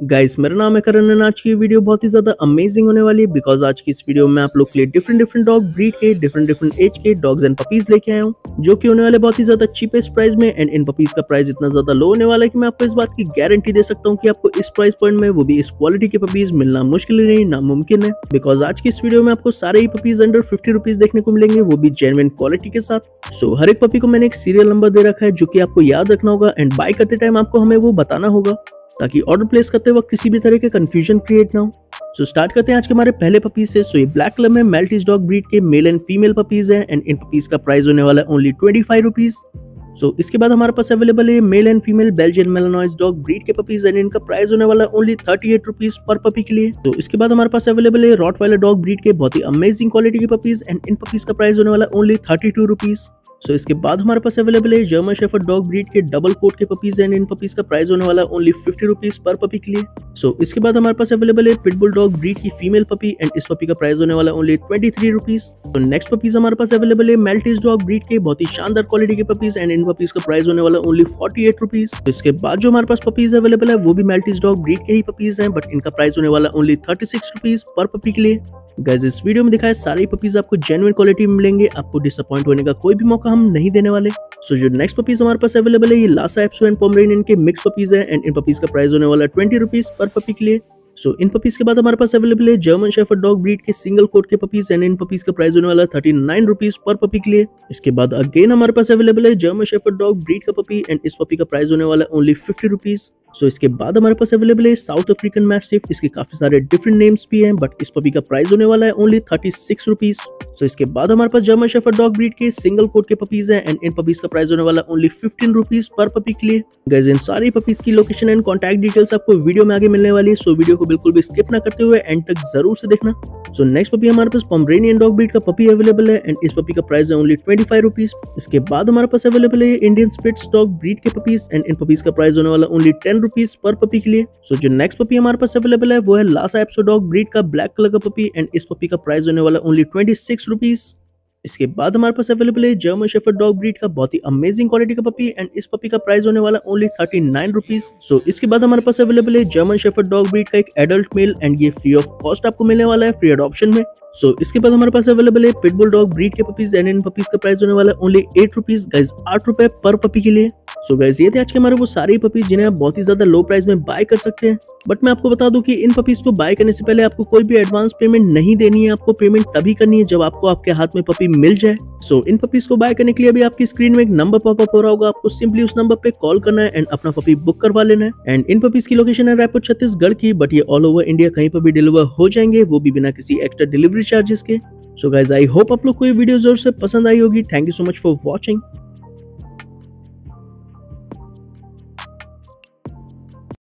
Guys मेरा नाम है करण और आज की वीडियो बहुत ही ज़्यादा अमेजिंग होने वाली है बिकॉज़ आज की इस वीडियो में आप लोग के लिए डिफरेंट डिफरेंट डॉग ब्रीड के डिफरेंट डिफरेंट एज के डॉग्स एंड पपीज लेके आया हूँ, जो कि होने वाले बहुत ही ज़्यादा चीपेस्ट प्राइस में एंड इन पपीज का प्राइस इतना ज़्यादा लो होने वाला है कि मैं आपको इस बात की गारंटी दे सकता हूँ कि आपको इस प्राइस पॉइंट में वो भी इस क्वालिटी के पपीज मिलना मुश्किल ही नहीं, नामुमकिन है बिकॉज़ आज की इस वीडियो में आपको सारे ही पपीज अंडर फिफ्टी रुपीज़ देखने को मिलेंगे, वो भी जेनविन क्वालिटी के साथ। सो हर एक पपी को मैंने एक सीरियल नंबर दे रखा है, जो की आपको याद रखना होगा एंड बाय करते टाइम आपको हमें वो बताना होगा। ताकि ऑर्डर प्लेस करते वक्त किसी भी तरह के कंफ्यूजन क्रिएट ना हो। सो so, स्टार्ट करते हैं आज के हमारे पहले पपीज से। सो so, ये ब्लैक कलर में मेल्टिस डॉग ब्रीड के मेल एंड फीमेल पपीज हैं एंड इन पपीज का प्राइस होने वाला है only twenty five rupees so इसके बाद हमारे पास अवेलेबल है male and female Belgian Malinois dog breed के पपीज एंड इनका प्राइस होने वाला है only thirty eight rupees per puppy के लिए। तो इसके बाद हमारे पास अवेलेबल है रॉट वाले डॉग ब्रीड के बहुत ही अमेजिंग क्वालिटी के पपीज एंड इन पपीज का प्राइस होने वाला only thirty two rupees so इसके बाद हमारे पास अवेलेबल है जर्मन शेफर डॉग ब्रीड के डबल कोट के पपीज एंड इन पपीज का प्राइस होने वाला only fifty rupees per puppy के लिए। सो इसके बाद हमारे पास अवेलेबल है पिटबुल डॉग ब्रीड की फीमेल पपी एंड इस पपी का प्राइस होने वाला ओनली ट्वेंटी थ्री रुपीज़ तो नेक्स्ट पपीज हमारे पास अवेलेबल है मेल्टिस डॉग ब्रीड के बहुत ही शानदार क्वालिटी के पपीज एंड इन पपीज का प्राइस होने वाला ओनली फोर्टी एट रुपीज़ इसके बाद जो हमारे पास पपीज अवेलेबल है, वो भी मेल्टिस डॉग ब्रीड के ही पपीज है बट इनका प्राइस होने वाला ओनली थर्टी सिक्स रुपीज़ पर पपी के लिए। गैस इस वीडियो में दिखाए सारे पपीज आपको जेनुअन क्वालिटी में मिलेंगे। आपको डिसअपॉइंट होने का कोई भी मौका हम नहीं देने वाले। सो so, जो नेक्स्ट पपीज हमारे पास अवेलेबल है ये लासा एप्सो एंड पोमरेनियन के मिक्स पपीज है एंड इन पपीज का प्राइस होने वाला ट्वेंटी रुपीज़ पर पपी के लिए। सो so, इन पपीज के बाद हमारे पास अवेलेबल है जर्मन शेफर डॉग ब्रीड के सिंगल कोट के पपीज एंड इन पपीज का प्राइस होने वाला थर्टी नाइन रुपीज़ पर पपी के लिए। इसके बाद अगेन हमारे पास अवेलेबल है जर्मन शेफर डॉग ब्रीड का पपी एंड इस पपी का प्राइस होने वाला only fifty rupees so so, इसके बाद हमारे पास अवेलेबल है साउथ अफ्रीकन मैस्टिफ इसके काफ़ी सारे डिफरेंट नेम्स भी हैं बट इस पपी का प्राइस होने वाला है only thirty six rupees so इसके बाद हमारे पास जर्मन शेफर डॉग ब्रीड के सिंगल कोट के पपीज हैं एंड इन पपीज का प्राइस होने वाला है ओनली फिफ्टीन रुपीज़ पर पपी के लिए। गैस इन सारी पपीज की लोकेशन एंड कॉन्टैक्ट डिटेल्स आपको वीडियो में आगे मिलने वाली है सो वीडियो को बिल्कुल भी स्किप ना करते हुए एंड तक ज़रूर से देखना। सो नेक्स्ट पपी हमारे पास पॉमरेनियन डॉग ब्रीड का पपी अवेलेबल है एंड इस पपी का प्राइस है ओनली ट्वेंटी फाइव रुपीज़ इसके बाद हमारे पास अवेलेबल है इंडियन स्पिट्स डॉग ब्रीड के पपीज एंड इन पपीज का प्राइस होने वाला ओनली टेन रुपीज़ पर पपी के लिए। सो so, जो नेक्स्ट पपी हमारे पास अवेलेबल है वो है लासा एप्सो डॉग ब्रीड का ब्लैक कलर का पपी एंड इस पपी का प्राइस होने वाला ओनली ट्वेंटी सिक्स रुपीज़ इसके बाद हमारे पास अवेलेबल है जर्मन शेफर्ड डॉग ब्रीड का बहुत ही अमेजिंग क्वालिटी का पपी एंड इस पपी का प्राइस होने वाला only thirty nine rupees so इसके बाद हमारे पास अवेलेबल है जर्मन शेफर्ड डॉग ब्रीड का एक एडल्ट मेल एंड ये फ्री ऑफ़ कॉस्ट आपको मिलने वाला है फ्री अडॉप्शन में. सो so, इसके बाद हमारे पास अवेलेबल है पिटबुल डॉग ब्रीड के पपीज एंड इन पपीज का प्राइस होने वाला है ओनली एट रुपीज़ गाइज़ आठ रुपए पर पपी के लिए. सो गाइज़ ये थे आज के हमारे वो सारे पपीज जिन्हें आप बहुत ही ज़्यादा लो प्राइस में बाय कर सकते हैं। बट मैं आपको बता दूँ कि इन पपीज को बाय करने से पहले आपको कोई भी एडवांस पेमेंट नहीं देनी है। आपको पेमेंट तभी करनी है जब आपको आपके हाथ में पपी मिल जाए। सो so, इन पपीज को बाय करने के लिए अभी आपकी स्क्रीन में एक नंबर पॉपअप हो रहा होगा। आपको सिंपली उस नंबर पे कॉल करना है एंड अपना पपी बुक करवा लेना है। एंड इन पपीज की लोकेशन है रायपुर छत्तीसगढ़ की बट ये ऑल ओवर इंडिया कहीं पर भी डिलीवर हो जाएँगे वो भी बिना किसी एक्स्ट्रा डिलीवरी चार्जेस के। सो गाइज़ आई होप आप लोग को ये वीडियो ज़रूर से पसंद आई होगी। Thank you so much for watching